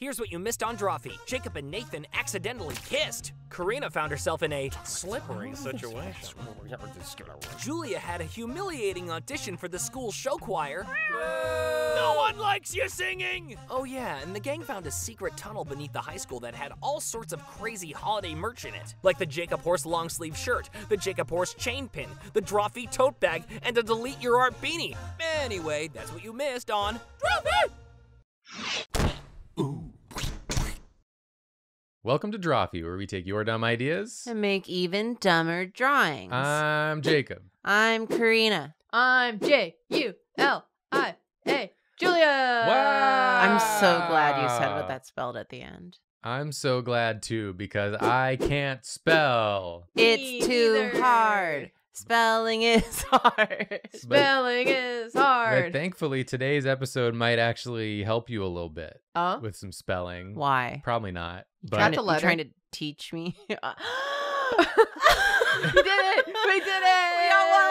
Here's what you missed on Drawfee. Jacob and Nathan accidentally kissed. Karina found herself in a slippery situation. Julia had a humiliating audition for the school show choir. No one likes you singing! Oh yeah, and the gang found a secret tunnel beneath the high school that had all sorts of crazy holiday merch in it. Like the Jacob Horse long sleeve shirt, the Jacob Horse chain pin, the Drawfee tote bag, and a Delete Your Art beanie. Anyway, that's what you missed on Drawfee! Welcome to Drawfee, where we take your dumb ideas. and make even dumber drawings. I'm Jacob. I'm Karina. I'm J U L I A Julia. Wow. I'm so glad you said what that spelled at the end. I'm so glad too because I can't spell. It's Me too neither. hard. Spelling is hard. Spelling is But hard. thankfully, today's episode might actually help you a little bit oh, with some spelling. Why? Probably not. Got Trying But the to, you letter. trying to teach me? we did it. We did it. We got one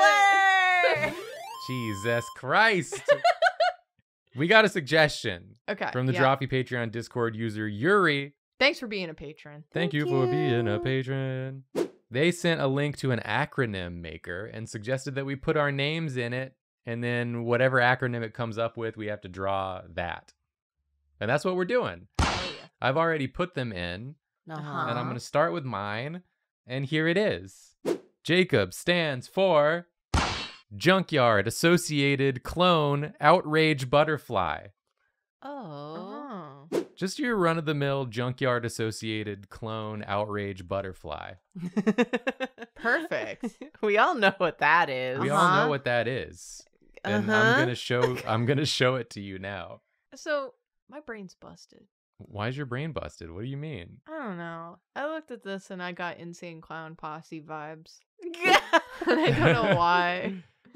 letter. Jesus Christ. we got a suggestion Okay. from the yeah. Drawfee Patreon Discord user Yuri. Thanks for being a patron. Thank, Thank you, for being a patron. They sent a link to an acronym maker and suggested that we put our names in it, and then whatever acronym it comes up with, we have to draw that. And that's what we're doing. I've already put them in, Uh-huh. and I'm going to start with mine, and here it is. Jacob stands for Junkyard Associated Clone Outrage Butterfly. Oh. Just your run of the mill Junkyard Associated Clone Outrage Butterfly. Perfect. we all know what that is. We all Uh-huh. know what that is. And Uh-huh. I'm gonna show I'm gonna show it to you now. So my brain's busted. Why is your brain busted? What do you mean? I don't know. I looked at this and I got insane clown posse vibes. And I don't know why.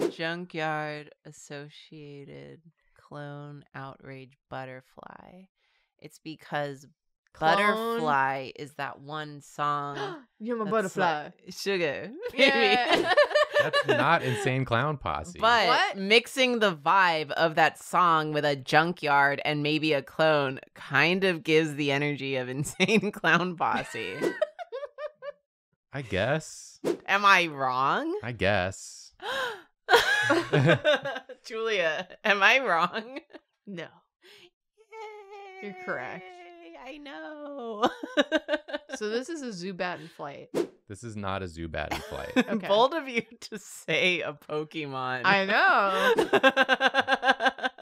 Junkyard Associated Clone Outrage Butterfly. It's because Clone. Butterfly is that one song. You're my butterfly. like- sugar. Yeah. That's not insane clown posse. But What? mixing the vibe of that song with a junkyard and maybe a clone kind of gives the energy of Insane Clown Posse. I guess. Am I wrong? I guess. Julia, am I wrong? no. You're correct. I know. So this is a Zubat in flight. This is not a Zubat in flight. Okay. Bold of you to say a Pokemon. I know.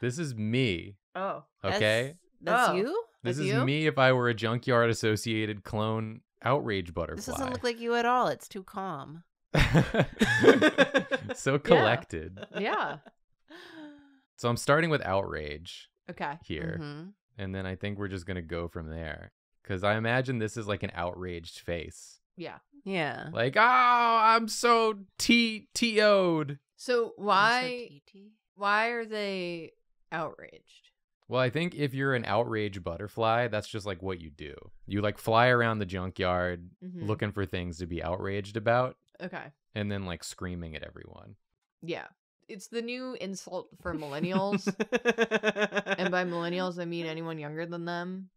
This is me. Oh. Okay? That's, that's Oh. you? This That's is you? me if I were a junkyard associated clone outrage butterfly. This doesn't look like you at all. It's too calm. so collected. Yeah. So I'm starting with outrage Okay. here. Mhm. and then I think we're just gonna go from there. Cause I imagine this is like an outraged face, Yeah. Yeah. like, "Oh, I'm so t to'd." So why so why are they outraged? Well, I think if you're an outraged butterfly, that's just like what you do. You like fly around the junkyard Mhm. looking for things to be outraged about, Okay. and then like screaming at everyone. Yeah. It's the new insult for millennials. and by millennials I mean anyone younger than them.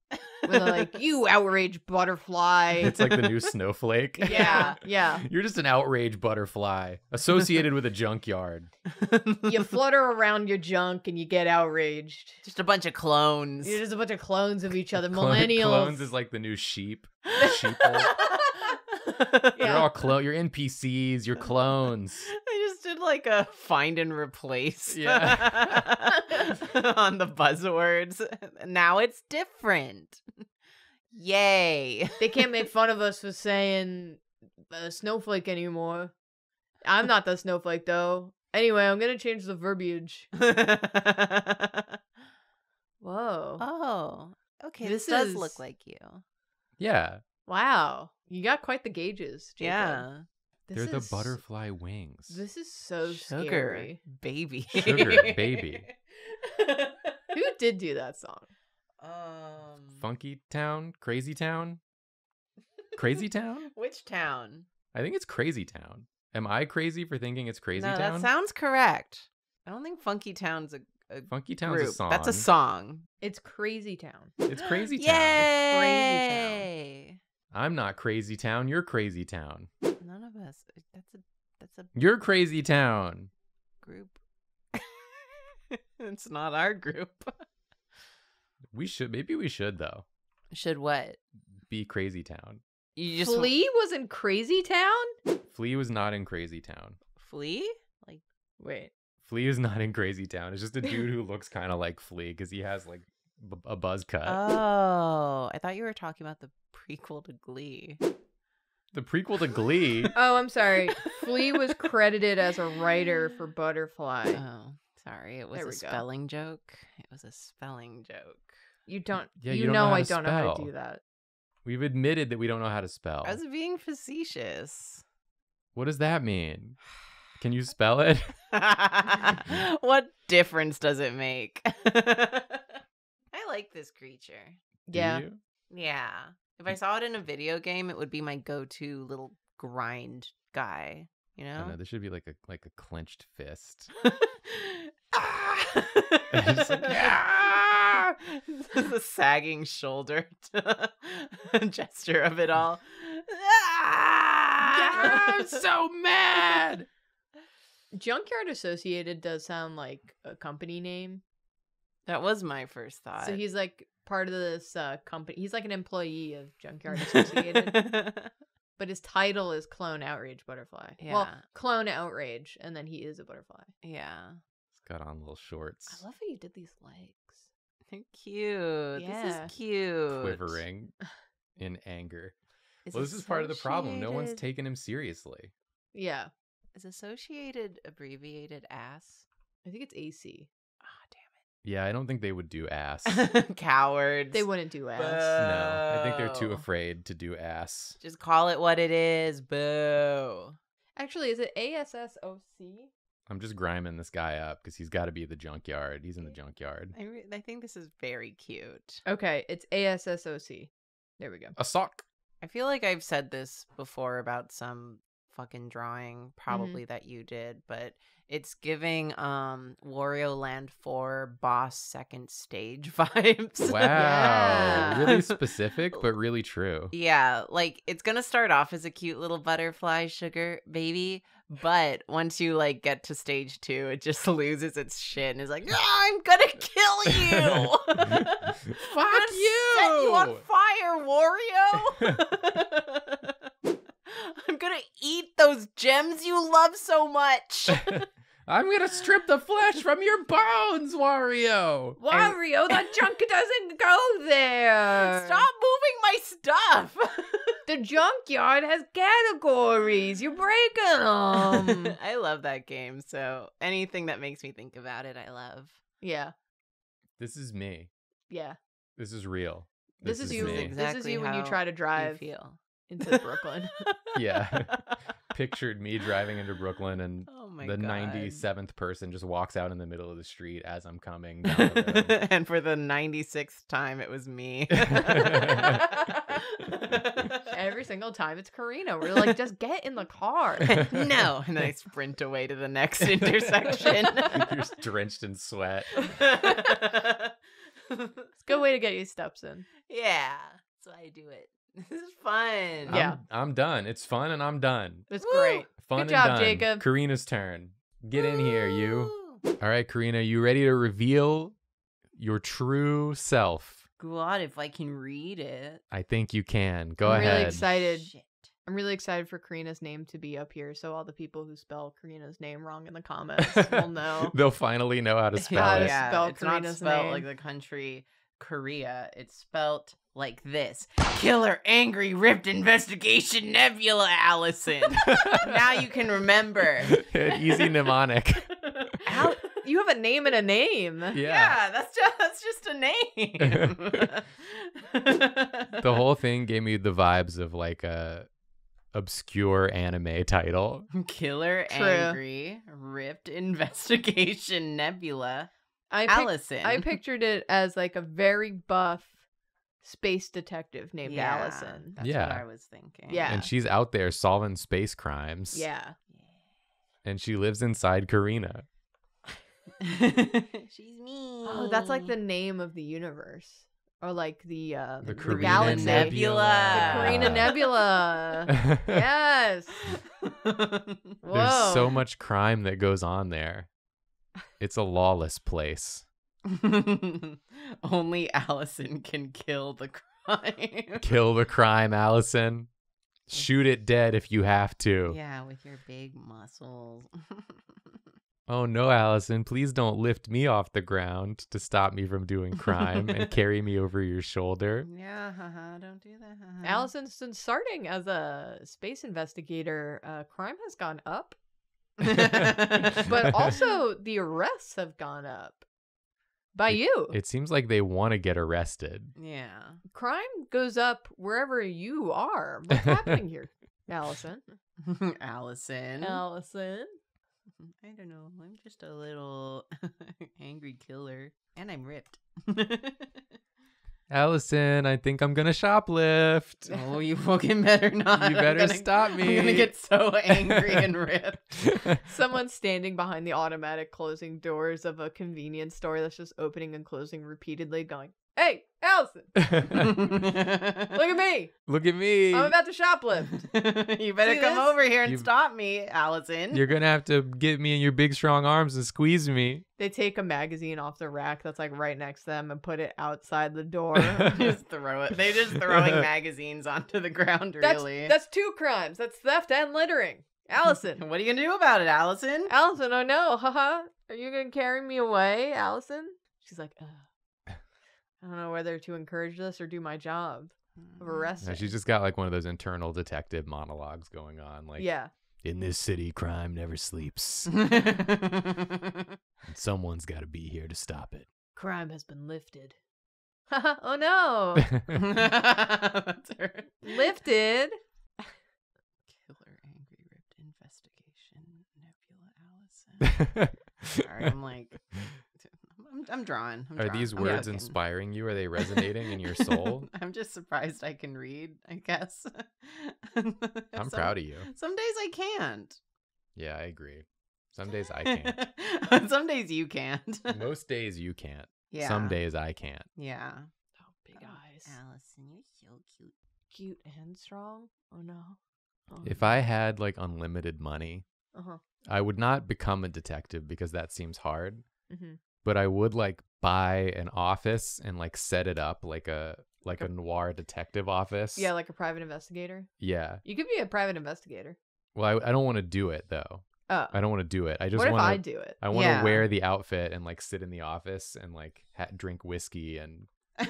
When they're like, you outrage butterfly. It's like the new snowflake. Yeah, yeah. You're just an outrage butterfly associated with a junkyard. You flutter around your junk and you get outraged. just a bunch of clones. You're just a bunch of clones of each other. Clone- Millennials. Clones is like the new sheep. Sheeple. You're all clone. You're NPCs. You're clones. I just did like a find and replace Yeah. on the buzzwords. Now it's different. Yay. they can't make fun of us for saying uh, snowflake anymore. I'm not the snowflake though. Anyway, I'm gonna change the verbiage. Whoa. oh, okay. This, This does is- look like you. Yeah, Wow. You got quite the gauges. Jacob. Yeah. This they're the butterfly wings. This is so Sugar scary. baby. Sugar baby. Who did do that song? Um. Funky Town, Crazy Town, Crazy Town. Which town? I think it's Crazy Town. Am I crazy for thinking it's Crazy no, Town? that sounds correct. I don't think Funky Town's a, a Funky Town's group. a song. That's a song. It's Crazy Town. It's Crazy Town. It's Crazy Town. Yay! I'm not Crazy Town. You're Crazy Town. None of us. Eh, that's a that's a You're Crazy Town. group. it's not our group. We should maybe we should though Should what? be Crazy Town. You just Flea was in Crazy Town? Flea was not in Crazy Town. Flea? Like Wait. Flea is not in Crazy Town. It's just a dude who looks kind of like Flea because he has like b- a buzz cut. Oh, I thought you were talking about the prequel to Glee. the prequel to Glee. Oh, I'm sorry. Flea was credited as a writer for Butterfly. Oh, sorry. It was There a we go. spelling joke. It was a spelling joke. You don't. Yeah, you, you don't know, know I don't know how to do that. We've admitted that we don't know how to spell. I was being facetious. What does that mean? Can you spell it? what difference does it make? I like this creature. Yeah. Yeah. If I saw it in a video game, it would be my go-to little grind guy. You know? don't know. There should be like a like a clenched fist. Ah! Just like, Ah! the sagging shoulder gesture of it all. Ah! I'm so mad. Junkyard Associated does sound like a company name. That was my first thought. So he's like part of this uh, company. He's like an employee of Junkyard Associated, but his title is Clone Outrage Butterfly. Well, Yeah. Clone Outrage, and then he is a butterfly. yeah. It's got on little shorts, I love how you did these legs. They're cute. Yeah. This is cute. quivering in anger. Is well, this is part of the problem. No one's taking him seriously. Yeah, Is associated abbreviated ass? I think it's AC. Ah, Yeah, I don't think they would do ass. damn. Cowards. They wouldn't do ass. no, I think they're too afraid to do ass. Just call it what it is. Boo. Actually, is it ASSOC? I'm just griming this guy up because he's got to be the junkyard. He's in the junkyard. I, re- I think this is very cute. Okay, it's ASSOC. There we go. A sock. I feel like I've said this before about some fucking drawing, probably that you did, but it's giving um Wario Land 4 boss second stage vibes. Wow, Yeah. really specific, but really true. Yeah, like it's gonna start off as a cute little butterfly sugar baby, but once you like get to stage two, it just loses its shit and is like, "Ah, "I'm gonna kill you! I'm Fuck gonna Set you on fire, Wario! I'm gonna eat those gems you love so much." I'm gonna strip the flesh from your bones, Wario. Wario, that junk doesn't go there. Stop moving my stuff. The junkyard has categories. You're breaking them. I love that game. So anything that makes me think about it, I love. yeah, This is me. yeah. This is real. This, is, you. me. This is This is you when you try to You drive feel. Into Brooklyn. Yeah. Pictured me driving into Brooklyn and oh the god. 97th person just walks out in the middle of the street as I'm coming down the road. and for the 96th time, it was me. Every single time it's Karina. We're like, just get in the car. no. And then I sprint away to the next intersection. You're just drenched in sweat. It's a good way to get your steps in. yeah. That's why I do it. This is fun. Yeah. I'm, I'm done. It's fun and I'm done. It's Woo! great. Fun Good and job, done. Jacob. Karina's turn. Get in here, you. All right, Karina, you ready to reveal your true self? God, if I can read it. I think you can. Go I'm really excited. Shit. I'm really excited for Karina's name to be up here so all the people who spell Karina's name wrong in the comments will know. They'll finally know how to spell How to it. yeah, spell it's not spelled name. like the country Korea. It's spelt like this: Killer, angry, ripped investigation, Nebula Allison. now you can remember. Easy mnemonic. How you have a name and a name. Yeah. Yeah, that's just that's just a name. The whole thing gave me the vibes of like a obscure anime title. Killer, True. angry, ripped investigation, Nebula I pic- Allison. I pictured it as like a very buff space detective named Yeah, Allison. That's Yeah. what I was thinking. Yeah. And she's out there solving space crimes. Yeah. And she lives inside Karina. She's me. Oh, that's like the name of the universe. Or like the uh The the Carina galaxy. Nebula. The Carina Nebula. yes. There's Whoa. so much crime that goes on there. It's a lawless place. Only Allison can kill the crime. Kill the crime, Allison. Shoot it dead if you have to. Yeah, with your big muscles. Oh no, Allison, please don't lift me off the ground to stop me from doing crime and carry me over your shoulder. yeah, haha, don't do that. haha. Allison, since starting as a space investigator, uh, crime has gone up, but also the arrests have gone up by you. It seems like they want to get arrested. yeah. crime goes up wherever you are. What's happening here, Allison? Allison. Allison. I don't know. I'm just a little angry killer. And I'm ripped. Allison, I think I'm gonna shoplift. oh, you fucking better not. You better gonna- stop me. I'm gonna get so angry and ripped. Someone standing behind the automatic closing doors of a convenience store that's just opening and closing repeatedly, going, Hey, Allison, look at me. Look at me. I'm about to shoplift. you better See come this? over here and You- stop me, Allison. You're gonna have to get me in your big strong arms and squeeze me. They take a magazine off the rack that's like right next to them and put it outside the door. just throw it. They're just throwing magazines onto the ground, that's, really. that's two crimes. That's theft and littering. Allison. what are you gonna do about it, Allison? Allison, oh no, haha. Are you gonna carry me away, Allison? She's like, Ugh. I don't know whether to encourage this or do my job of mm-hmm. arresting. No, she's just got like one of those internal detective monologues going on. Like, yeah. in this city, crime never sleeps. Someone's got to be here to stop it. Crime has been lifted. Haha, oh no. That's her. lifted. Killer angry ripped investigation. Nebula Allison. Sorry, I'm like, I'm, I'm drawing. I'm Are drawing. these words inspiring you? Are they resonating in your soul? I'm just surprised I can read. I guess. I'm proud of you. Some days I can't. Yeah, I agree. Some days I can't. Some days you can't. Most days you can't. yeah. Some days I can't. Yeah. Oh, big eyes. Allison, you're so cute. Cute and strong. Oh no. Oh. If I had like unlimited money, Uh-huh. I would not become a detective because that seems hard. Mm-hmm. But I would like buy an office and like set it up like a like a noir detective office. Yeah, like a private investigator. Yeah. You could be a private investigator. Well, I, I don't want to do it though. Oh. I don't want to do it. I just what if want I to. do it? I want to Yeah. wear the outfit and like sit in the office and like ha- drink whiskey and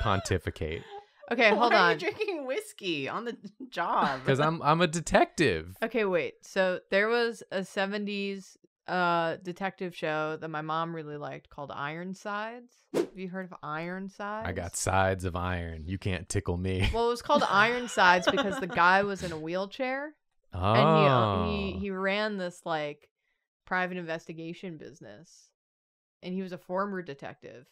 pontificate Okay, hold Why Are on. you drinking whiskey on the job? because I'm I'm a detective. Okay, wait. So there was a 70s uh detective show that my mom really liked called Ironsides. Have you heard of Ironsides? I got sides of iron. You can't tickle me. Well, it was called Ironsides because the guy was in a wheelchair oh. and he, uh, he he ran this like private investigation business. And he was a former detective,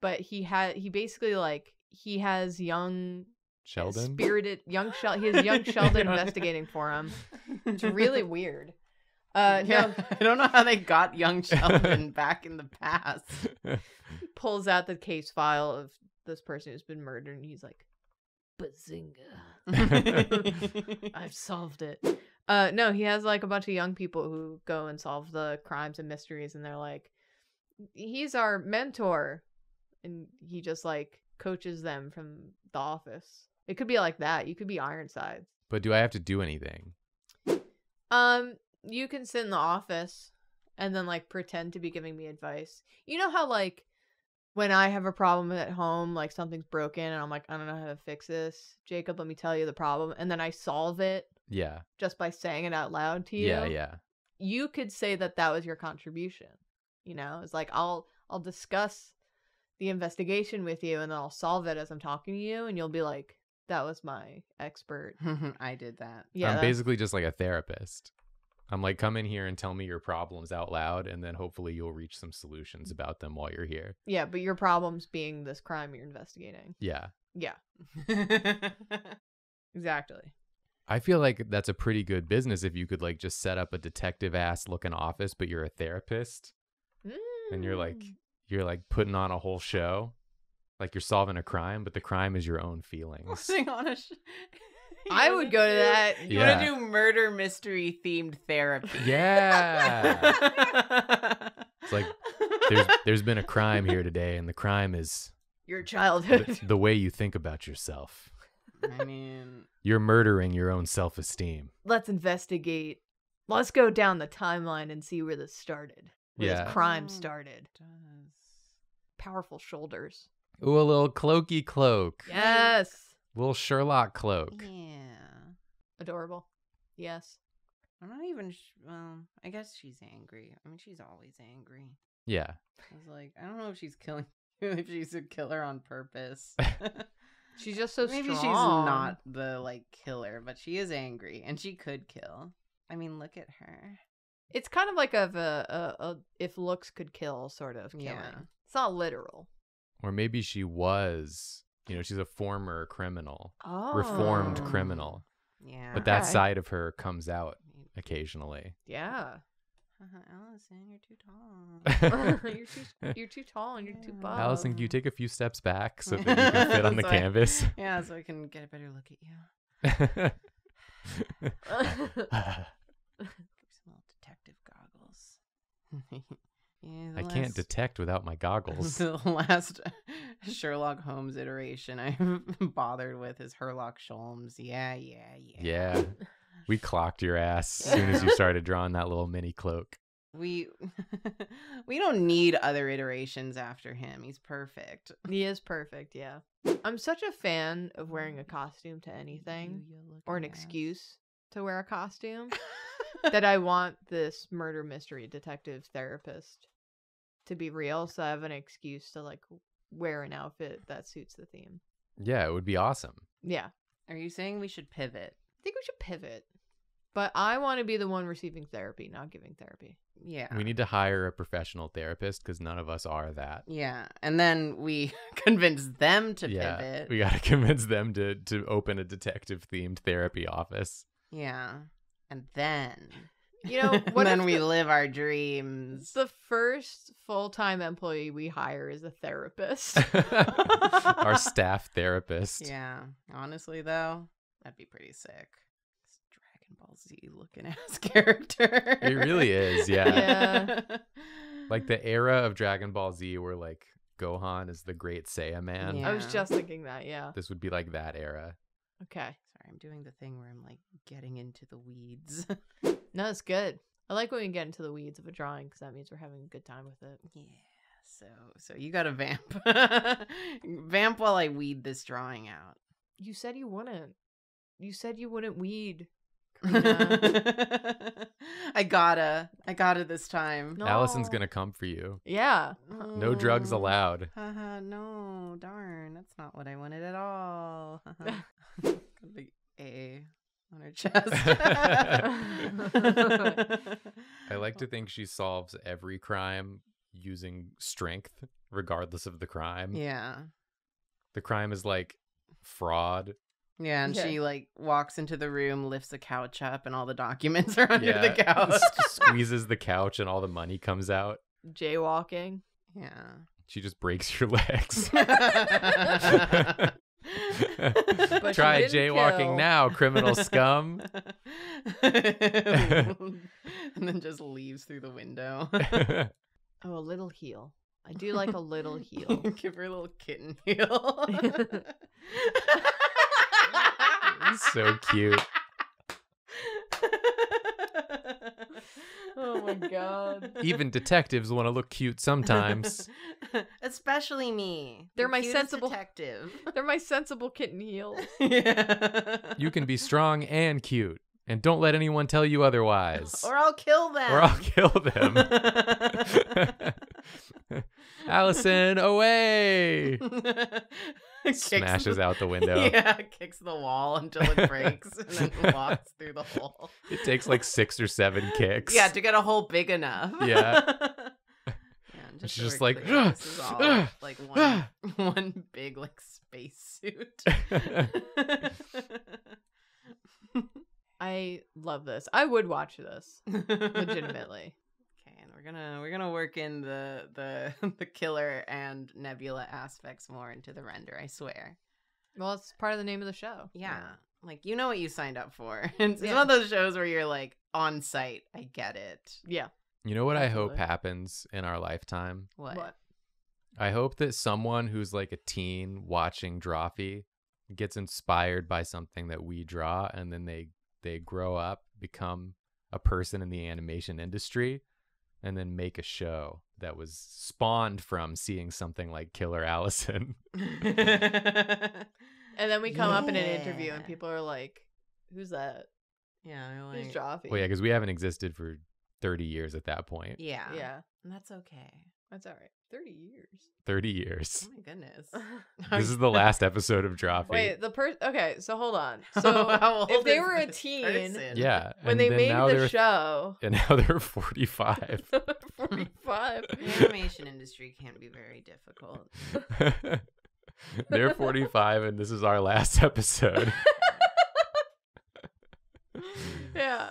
but he had he basically like he has young Sheldon. spirited young Shel- he has young Sheldon investigating for him. It's really weird. Uh yeah, no, I don't know how they got young Sheldon back in the past. pulls out the case file of this person who's been murdered and he's like bazinga. I've solved it. Uh no he has like a bunch of young people who go and solve the crimes and mysteries and they're like he's our mentor. And he just like coaches them from the office. It could be like that. You could be ironsides. But do I have to do anything? um you can sit in the office and then like pretend to be giving me advice you know how like when I have a problem at home, like something's broken and I'm like, I don't know how to fix this. Jacob, let me tell you the problem. And then I solve it Yeah. just by saying it out loud to you. Yeah. Yeah. You could say that that was your contribution. You know, it's like I'll I'll discuss the investigation with you and then I'll solve it as I'm talking to you and you'll be like, that was my expert. I did that. Yeah. I'm basically just like a therapist. I'm like, come in here and tell me your problems out loud, and then hopefully you'll reach some solutions about them while you're here. yeah, but your problems being this crime you're investigating. Yeah. Yeah, exactly. I feel like that's a pretty good business if you could like just set up a detective ass looking office, but you're a therapist. and you're like Mm. you're like putting on a whole show, like you're solving a crime, but the crime is your own feelings. Putting on a sh- You I would go to do- that. You Yeah. want to do murder mystery themed therapy? Yeah. It's like there's there's been a crime here today, and the crime is Your childhood. the way you think about yourself. I mean, You're murdering your own self esteem. Let's investigate. Let's go down the timeline and see where this started. Where Yeah. this crime Oh, started. does. Powerful shoulders. Ooh, a little cloaky cloak. Yes. Little Sherlock cloak. Yeah. Adorable. Yes. I'm not even. Well, I guess she's angry. I mean, she's always angry. Yeah. I was like, I don't know if she's killing you, if she's a killer on purpose. She's just so Maybe strong. she's not the like killer, but she is angry and she could kill. I mean, look at her. It's kind of like of a, a, a if looks could kill sort of killing. Yeah. It's not literal. Or maybe she was, you know, she's a former criminal, Oh. reformed criminal, Yeah. but that Okay. side of her comes out occasionally. Yeah. Uh, Allison, you're too tall. you're too you're too tall and you're too Yeah. buff. Allison, can you take a few steps back so that you can fit on the So I- canvas? yeah, so I can get a better look at you. Give some little detective goggles. yeah, the I can't detect without my goggles. the last Sherlock Holmes iteration I've bothered with is Herlock Sholmes. Yeah, yeah, yeah. Yeah. We clocked your ass as soon as you started drawing that little mini cloak. We we don't need other iterations after him. He's perfect. he is perfect, yeah. I'm such a fan of wearing a costume to anything You- you or an excuse to wear a costume that I want this murder mystery detective therapist to be real so I have an excuse to like wear an outfit that suits the theme. Yeah, it would be awesome. Yeah. Are you saying we should pivot? I think we should pivot. But I want to be the one receiving therapy, not giving therapy. Yeah. We need to hire a professional therapist because none of us are that. Yeah, and then we convince them to yeah, pivot. we got to convince them to to open a detective themed therapy office. Yeah, and then You know, and what then we the- live our dreams. The first full time employee we hire is a therapist. Our staff therapist. Yeah, honestly though, that'd be pretty sick. This Dragon Ball Z looking ass character. It really is, yeah. Yeah. Like the era of Dragon Ball Z where like Gohan is the Great Saiyaman. Yeah. I was just thinking that, yeah. This would be like that era. Okay. Sorry, I'm doing the thing where I'm like getting into the weeds. No, it's good. I like when we get into the weeds of a drawing because that means we're having a good time with it. Yeah. So so you got to vamp. vamp while I weed this drawing out. You said you wouldn't. You said you wouldn't weed. I gotta. I gotta this time. No. Allison's gonna come for you. Yeah. No drugs Oh. allowed. Haha, no, darn. That's not what I wanted at all. Got a on her chest. I like to think she solves every crime using strength, regardless of the crime. Yeah. The crime is like fraud. Yeah, and Yeah. she like walks into the room, lifts the couch up, and all the documents are under yeah. the couch. s- squeezes the couch and all the money comes out. Jaywalking. yeah. She just breaks your legs. But she Try jaywalking kill. now, criminal scum. and then just leaves through the window. Oh, a little heel. I do like a little heel. Give her a little kitten heel. so cute. Oh my god. Even detectives want to look cute sometimes. Especially me. They're the my sensible- detective. They're my sensible kitten heels. yeah. You can be strong and cute, and don't let anyone tell you otherwise. or I'll kill them. Or I'll kill them. Allison, away! Smashes the- out the window. Yeah, kicks the wall until it breaks and then walks through the hole. It takes like six or seven kicks. Yeah, to get a hole big enough. Yeah. yeah just she's just like, clear, "Ugh, this is all ugh, like one, one big like space suit. I love this. I would watch this legitimately. Okay, and we're gonna we're gonna work in the the the killer and Nebula aspects more into the render. I swear. Well, it's part of the name of the show. Yeah, like you know what you signed up for. it's Yeah. one of those shows where you're like on site. I get it. Yeah. You know what I hope happens in our lifetime? What? What? I hope that someone who's like a teen watching Drawfee gets inspired by something that we draw and then they they grow up, become a person in the animation industry and then make a show that was spawned from seeing something like Killer Allison. And then we come up in an interview and people are like, "Who's that? yeah, you're Who's Joffy?" well, yeah, because we haven't existed for 30 years at that point. yeah, yeah, and that's okay. that's all right. Thirty years. 30 years. Oh my goodness. This is the last episode of Drawfee. Wait, the person. Okay, so hold on. So How if they were a teen, person? Yeah. when they made the show, And now they're 45. forty-five. The animation industry can't be very difficult. They're 45, and this is our last episode. yeah.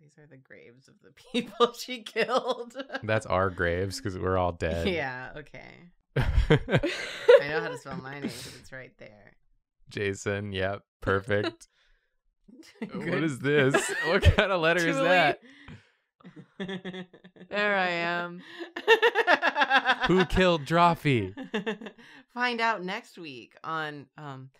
These are the graves of the people she killed. That's our graves because we're all dead. yeah, okay. I know how to spell my name because it's right there. Jason, yep, perfect. what is this? What kind of letter is that? There I am. Who killed Drawfee? Find out next week on um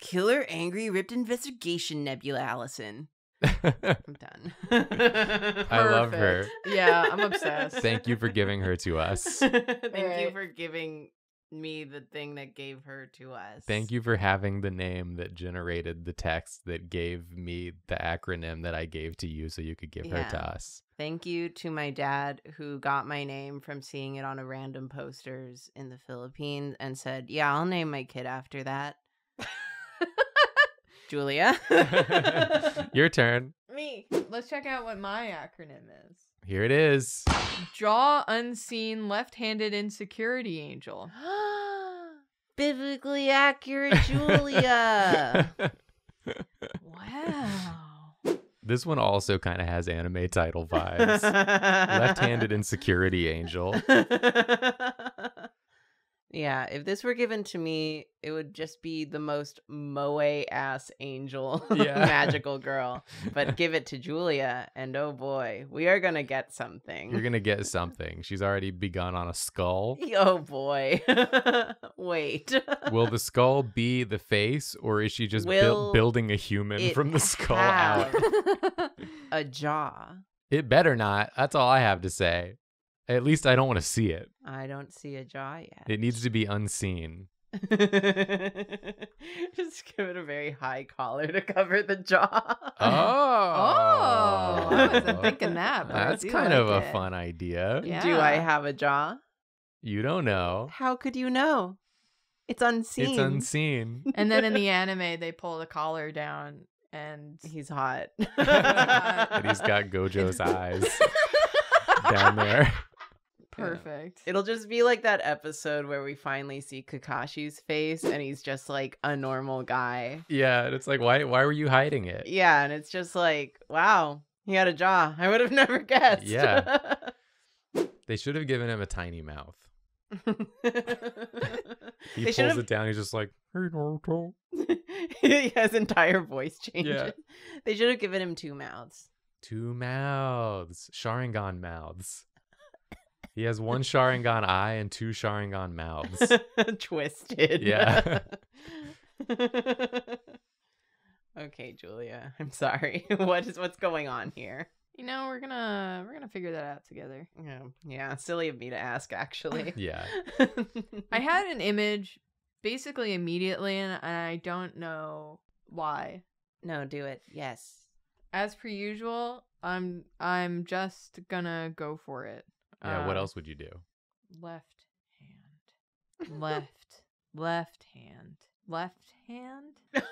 Killer Angry Ripped Investigation Nebula Allison. I'm done. I love her. Yeah, I'm obsessed. Thank you for giving her to us. Thank you for giving me the thing that gave her to us. Thank you for having the name that generated the text that gave me the acronym that I gave to you so you could give her to us. Thank you to my dad who got my name from seeing it on a random posters in the Philippines and said, "Yeah, I'll name my kid after that." Julia. Your turn. Me. Let's check out what my acronym is. Here it is. Draw unseen left-handed insecurity angel. Biblically accurate Julia. wow. this one also kind of has anime title vibes. Left-handed insecurity angel. Yeah, if this were given to me, it would just be the most moe ass angel Yeah. magical girl. But give it to Julia, and oh boy, we are gonna get something. You're gonna get something. She's already begun on a skull. Oh boy. Wait. Will the skull be the face, or is she just Will building a human from the skull out? a jaw? It better not. That's all I have to say. At least I don't want to see it. I don't see a jaw yet. It needs to be unseen. Just give it a very high collar to cover the jaw. Oh. oh, I wasn't thinking that. But That's do kind of a it. fun idea. Yeah. Do I have a jaw? You don't know. How could you know? It's unseen. It's unseen. And then in the anime, they pull the collar down and He's hot. and he's got Gojo's eyes down there. Perfect. It'll just be like that episode where we finally see Kakashi's face and he's just like a normal guy. Yeah, and it's like, why? Why were you hiding it? Yeah, and it's just like, wow, he had a jaw. I would have never guessed. Yeah. They should have given him a tiny mouth. He They should pulls have- it down. He's just like, "Hey, Naruto." His entire voice changes. Yeah. They should have given him two mouths. Two mouths, Sharingan mouths. He has one Sharingan eye and two Sharingan mouths. Twisted. Yeah. okay, Julia. I'm sorry. what is what's going on here? You know, we're gonna we're gonna figure that out together. Yeah, yeah. Silly of me to ask, actually. Yeah. I had an image basically immediately, and I don't know why. no, do it. Yes. As per usual, I'm I'm just gonna go for it. Yeah. what Uh, else would you do? Left hand. Left. left hand. Left hand.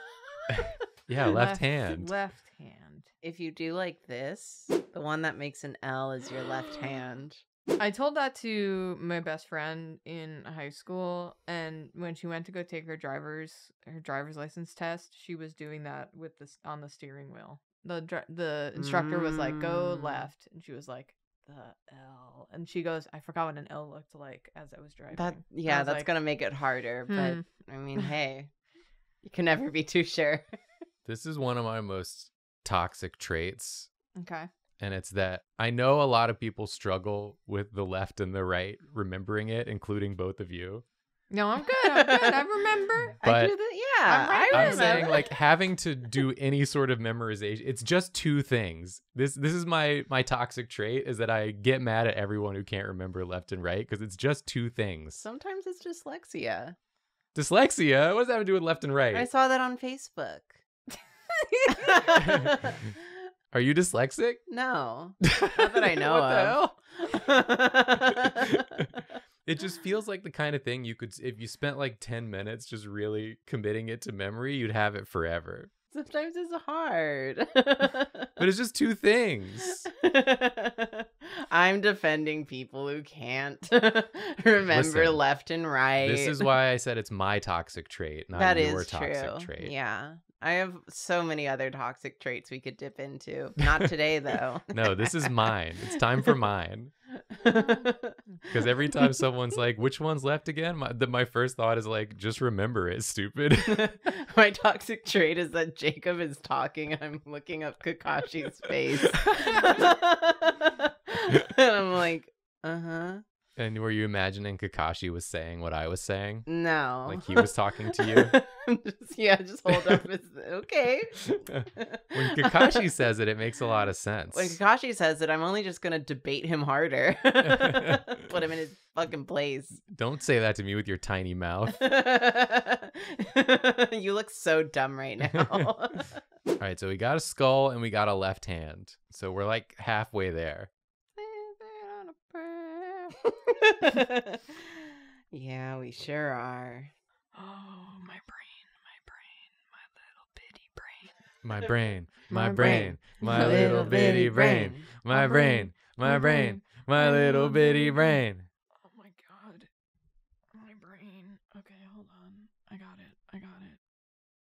Yeah, left, hand. Left hand. If you do like this, the one that makes an L is your left hand. I told that to my best friend in high school, and when she went to go take her driver's her driver's license test, she was doing that with this on the steering wheel. the dr- The instructor was like, "Go Mm. left," and she was like, the L? And she goes, I forgot what an L looked like as I was driving. That yeah, that's like, gonna make it harder. But hmm. I mean, hey, you can never be too sure. This is one of my most toxic traits. Okay. And it's that I know a lot of people struggle with the left and the right remembering it, including both of you. No, I'm good. I'm good. I remember. I But do that. Yeah, right I I'm with saying like having to do any sort of memorization. It's just two things. This this is my my toxic trait is that I get mad at everyone who can't remember left and right because it's just two things. Sometimes it's dyslexia. Dyslexia. What does that have to do with left and right? I saw that on Facebook. Are you dyslexic? no, not that I know what of. the hell? It just feels like the kind of thing you could, if you spent like 10 minutes just really committing it to memory, you'd have it forever. Sometimes it's hard. But it's just two things. I'm defending people who can't remember Listen, left and right. This is why I said it's my toxic trait, not That your is toxic true. trait. Yeah. I have so many other toxic traits we could dip into. Not today, though. No, this is mine. It's time for mine. Because every time someone's like, which one's left again? My, the, my first thought is like, just remember it, stupid. My toxic trait is that Jacob is talking and I'm looking up Kakashi's face. and I'm like, uh huh. And were you imagining Kakashi was saying what I was saying? No. Like he was talking to you? Just, yeah, just hold up his. Okay. when Kakashi says it, it makes a lot of sense. When Kakashi says it, I'm only just gonna debate him harder. Put him in his fucking place. Don't say that to me with your tiny mouth. you look so dumb right now. All right, so we got a skull and we got a left hand. So we're like halfway there. yeah, we sure are. Oh, my brain, my brain, my little bitty brain. My brain, my, My brain, brain, my little bitty brain, my brain, my brain, my little bitty brain. Oh my god. My brain. Okay, hold on. I got it. I got it.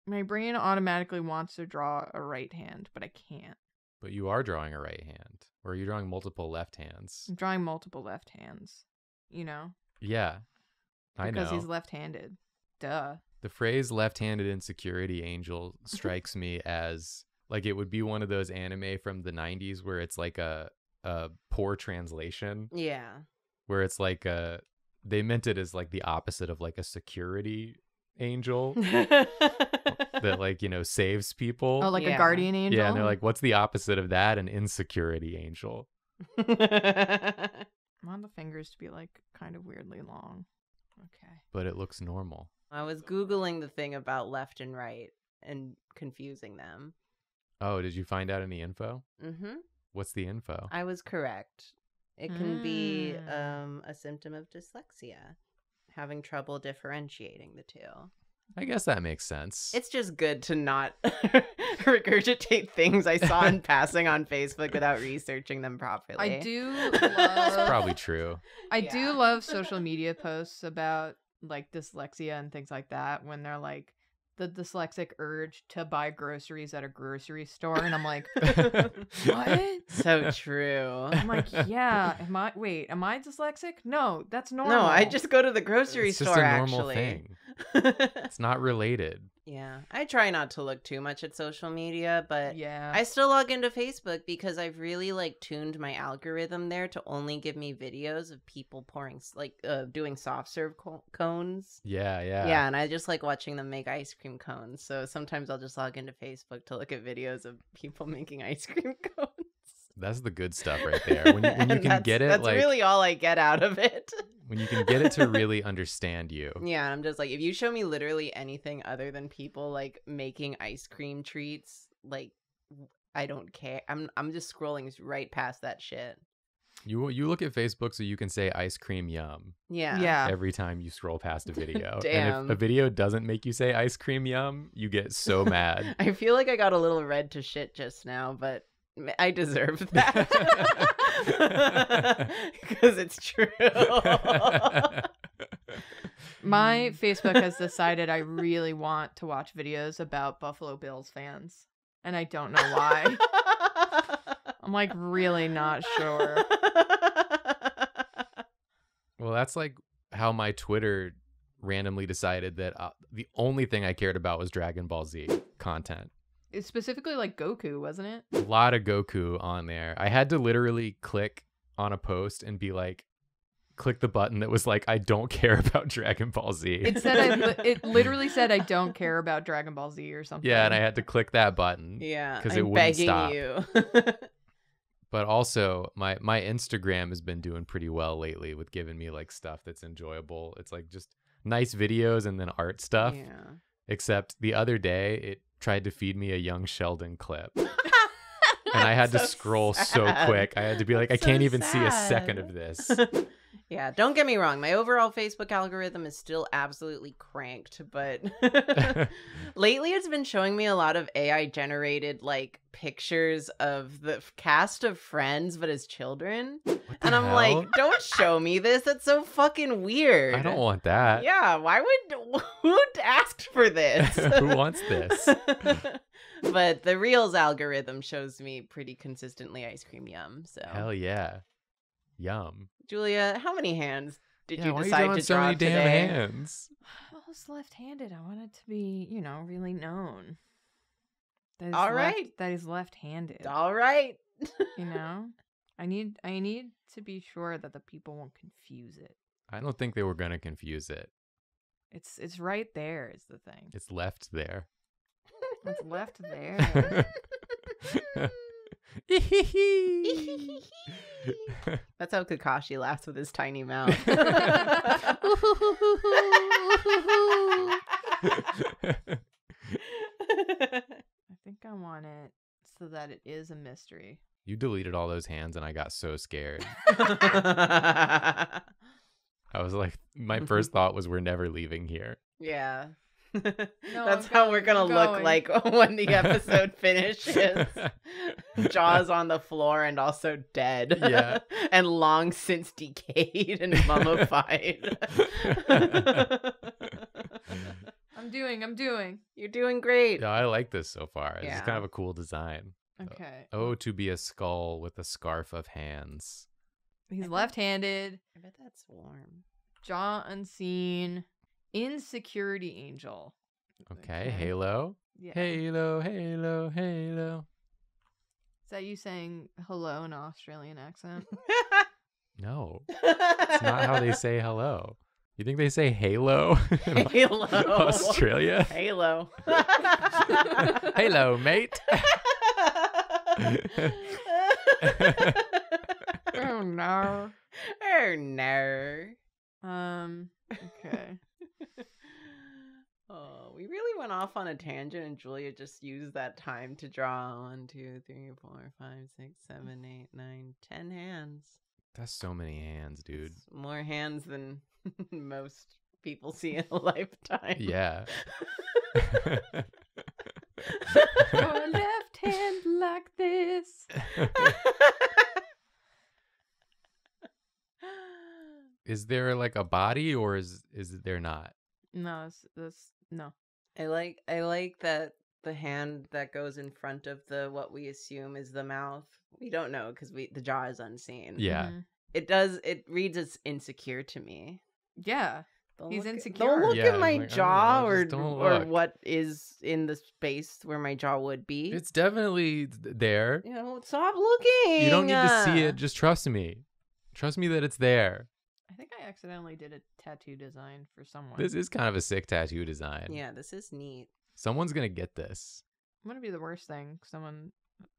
My brain automatically wants to draw a right hand, but I can't. But you are drawing a right hand, or are you drawing multiple left hands? I'm drawing multiple left hands. You know? Yeah, I Because know. he's left handed. Duh. The phrase left-handed insecurity angel strikes me as like it would be one of those anime from the 90s where it's like a a poor translation Yeah. where it's like a they meant it as like the opposite of like a security angel that like, you know, saves people. Oh, like Yeah. a guardian angel? yeah, and they're like what's the opposite of that? An insecurity angel. I want the fingers to be like kind of weirdly long. Okay. But it looks normal. I was googling the thing about left and right and confusing them. Oh, did you find out any info? Mm-hmm. What's the info? I was correct. It can be Mm. um, a symptom of dyslexia, having trouble differentiating the two. I guess that makes sense. It's just good to not regurgitate things I saw in passing on Facebook without researching them properly. I do It's love probably true. I Yeah. do love social media posts about like dyslexia and things like that when they're like the dyslexic urge to buy groceries at a grocery store and I'm like what? So true. I'm like, yeah, am I wait, am I dyslexic? No, that's normal. No, I just go to the grocery it's just store a normal actually. thing. It's not related. Yeah. I try not to look too much at social media, but Yeah. I still log into Facebook because I've really like tuned my algorithm there to only give me videos of people pouring like uh, doing soft serve co- cones. Yeah, yeah. Yeah. and I just like watching them make ice cream cones. So sometimes I'll just log into Facebook to look at videos of people making ice cream cones. That's the good stuff right there. When you, when you can get it that's like really all I get out of it. When you can get it to really understand you. Yeah, I'm just like, if you show me literally anything other than people like making ice cream treats, like I don't care. I'm I'm just scrolling right past that shit. You you look at Facebook so you can say ice cream yum Yeah. yeah. every time you scroll past a video. And Damn. if a video doesn't make you say ice cream yum, you get so mad. I feel like I got a little red to shit just now, but m- I deserve that because it's true. My Facebook has decided I really want to watch videos about Buffalo Bills fans. And I don't know why. I'm like really not sure. Well, that's like how my Twitter randomly decided that uh, the only thing I cared about was Dragon Ball Z content. It's specifically like Goku, wasn't it? A lot of Goku on there. I had to literally click on a post and be like, click the button that was like, I don't care about Dragon Ball Z. It said I li- it literally said I don't care about Dragon Ball Z or something. yeah, and I had to click that button. Yeah, 'Cause I'm it wouldn't begging stop. you. But also, my my Instagram has been doing pretty well lately with giving me like stuff that's enjoyable. It's like just nice videos and then art stuff. Yeah. Except the other day, it tried to feed me a young Sheldon clip. and I had to So scroll so quick. I had to be like, I That's can't so even see a second of this. yeah, don't get me wrong. My overall Facebook algorithm is still absolutely cranked, but lately it's been showing me a lot of AI generated like pictures of the cast of Friends, but as children. And I'm hell? like, don't show me this. That's so fucking weird. I don't want that. Yeah, why would who asked for this? Who wants this? but the Reels algorithm shows me pretty consistently ice cream yum. So, Hell yeah. Yum. Julia, how many hands did yeah, you why decide are you to drawing so draw many today? damn hands? I was left-handed. I wanted to be, you know, really known. That he's All left- right. that he's left-handed. All right. You know, I need I need to be sure that the people won't confuse it. I don't think they were gonna confuse it. It's it's right there is the thing. It's left there. It's left there. That's how Kakashi laughs with his tiny mouth. I think I want it so that it is a mystery. you deleted all those hands and I got so scared. I was like, my mm-hmm. first thought was, we're never leaving here. yeah. I'm That's how we're going, gonna I'm look going. like when the episode finishes. Jaws on the floor and also dead. Yeah. and long since decayed and mummified. I'm doing. I'm doing. You're doing great. yeah, I like this so far. This is kind of a cool design. Uh, okay. Oh, to be a skull with a scarf of hands. He's left-handed. I bet that's warm. Jaw unseen. Insecurity angel. Okay, Halo. Yeah. Halo, Halo, Halo. Is that you saying hello in an Australian accent? No, it's not how they say hello. You think they say Halo Halo. Australia? Halo. Halo, mate. oh no. oh no. Um. Okay. Oh, we really went off on a tangent, and Julia just used that time to draw one, two, three, four, five, six, seven, eight, nine, ten hands. That's so many hands, dude. It's more hands than most people see in a lifetime. Yeah. Your left hand like this. is there like a body or is is there not? No, it's this. No. I like I like that the hand that goes in front of the what we assume is the mouth. We don't know because we the jaw is unseen. Yeah. Mhm. It does. It reads as insecure to me. Yeah. Don't He's look at- insecure. Don't look Yeah, at my like, jaw know, or or what is in the space where my jaw would be. It's definitely there. you know, stop looking. You don't need to see it. Just trust me. Trust me that it's there. I think I accidentally did a tattoo design for someone. This is kind of a sick tattoo design. Yeah, this is neat. Someone's gonna get this. I'm gonna be the worst thing. Someone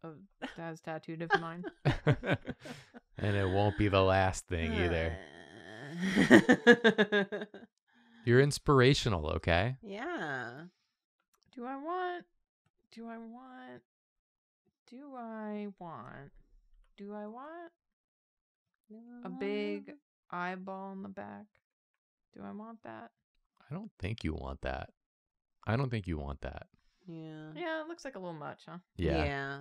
uh, has tattooed of mine. and it won't be the last thing either. You're inspirational, okay? yeah. Do I want? Do I want? Do I want? Do I want a big eyeball in the back? Do I want that? I don't think you want that. I don't think you want that. Yeah. Yeah, it looks like a little much, huh? Yeah. Yeah.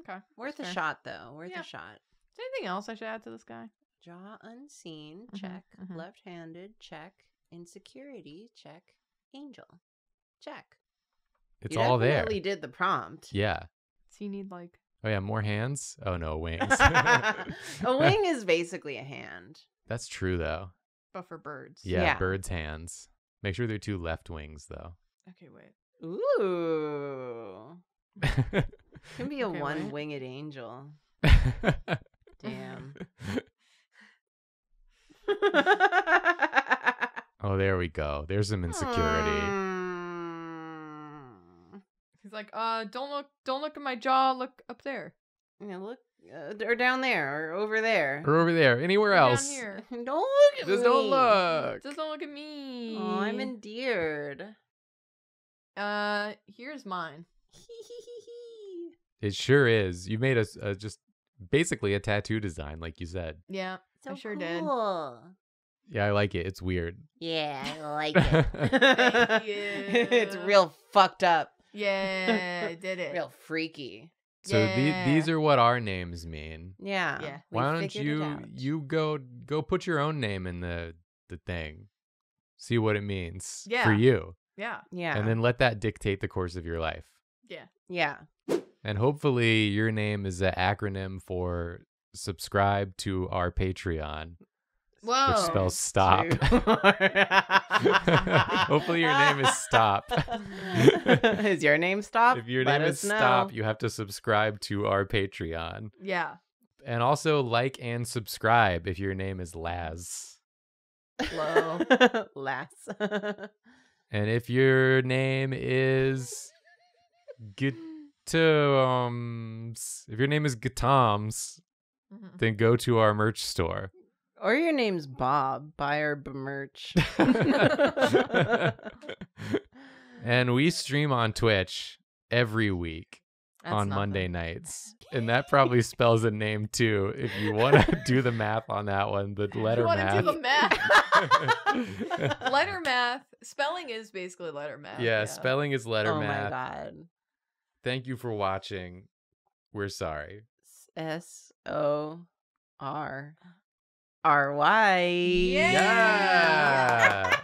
Okay. Worth that's a fair. shot though. Worth Yeah. a shot. Is there anything else I should add to this guy? Jaw unseen, Mhm, check. mhm. Left-handed, check. Insecurity, check. Angel, check. It's you all there. definitely did the prompt. Yeah. Does he need like? Oh yeah, more hands? Oh no, wings. a wing is basically a hand. That's true though. but for birds. Yeah, Yeah. birds' hands. Make sure they're two left wings though. Okay, wait. Ooh. Can be a Okay, wait. one-winged angel. Damn. oh, there we go. There's some insecurity. Hmm. He's like, uh, don't look, don't look at my jaw. Look up there. Yeah, look, uh, or down there, or over there. Or over there, anywhere Or down else. here. Don't look at Just me. don't look. Just don't look at me. Oh, I'm endeared. Uh, here's mine. It sure is. You made us uh, just basically a tattoo design, like you said. Yeah, so I sure did. cool. Yeah, I like it. It's weird. Yeah, I like it. Thank it's real fucked up. Yeah, I did it. Real freaky. So the- these are what our names mean. Yeah. Yeah. Why don't you you go go put your own name in the the thing, see what it means for you, Yeah, Yeah. and then let that dictate the course of your life. yeah. yeah. And hopefully, your name is an acronym for subscribe to our Patreon, Whoa. which spells stop. Hopefully your name is Stop. is your name Stop? if your Let name is know. Stop, you have to subscribe to our Patreon. Yeah. And also like and subscribe if your name is Laz. Hello. Lass. And if your name is Gatoms, if your name is Gatoms, Mhm. then go to our merch store. Or your name's Bob. Buy our b- merch. and we stream on Twitch every week That's on nothing. Monday nights. And that probably spells a name too. If you want to do the math on that one, the letter you want math. to do the math? letter math. Spelling is basically letter math. yeah, spelling is letter oh math. Oh my god. Thank you for watching. We're sorry. S O R RY. Yeah. yeah.